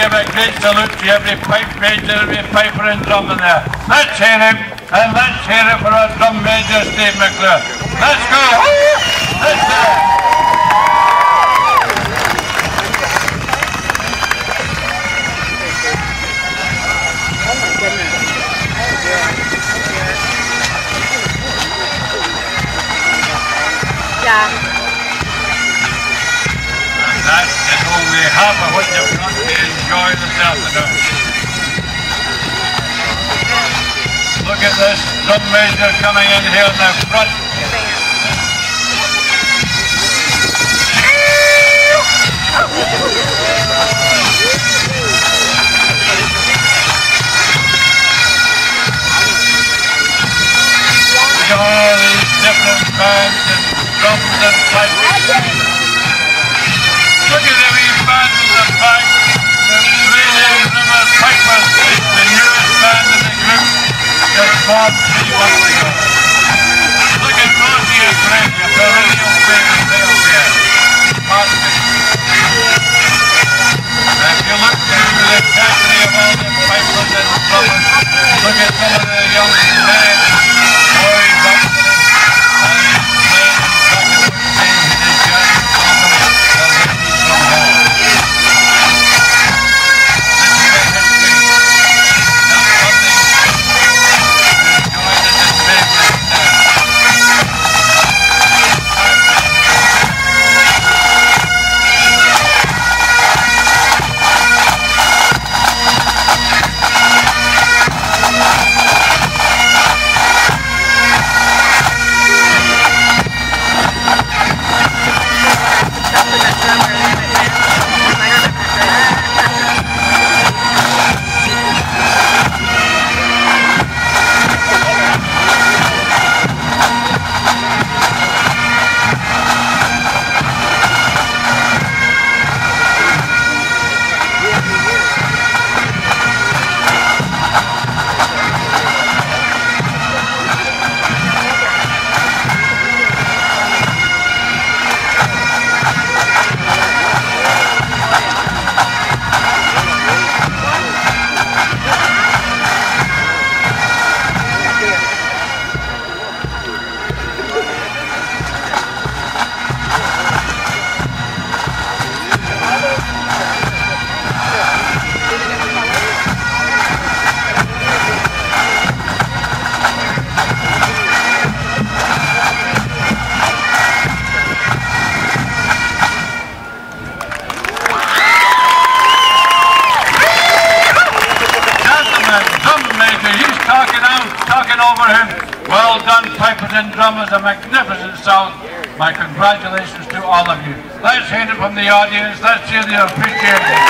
give a great salute to every pipe major, every piper and drummer there. Let's hear him, and let's hear it for our drum major, Steve McClure. Let's go! Let's hear Look at this drum major coming in here in the front. All these different bands and drums and pipes. Look at the drummers, look at some of the young men, and drummers, a magnificent sound. My congratulations to all of you. Let's hear it from the audience. Let's hear the appreciation.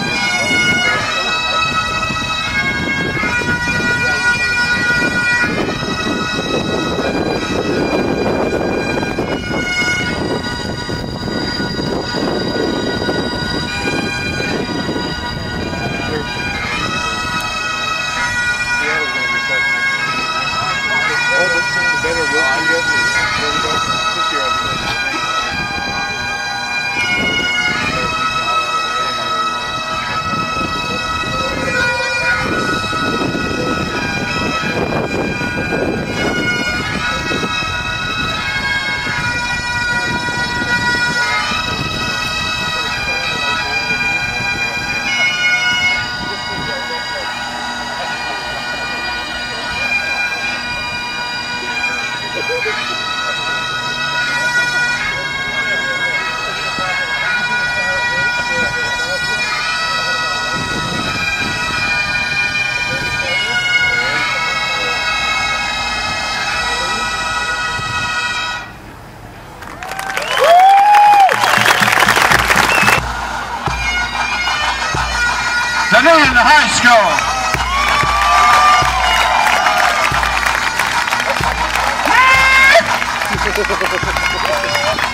Dunedin High School.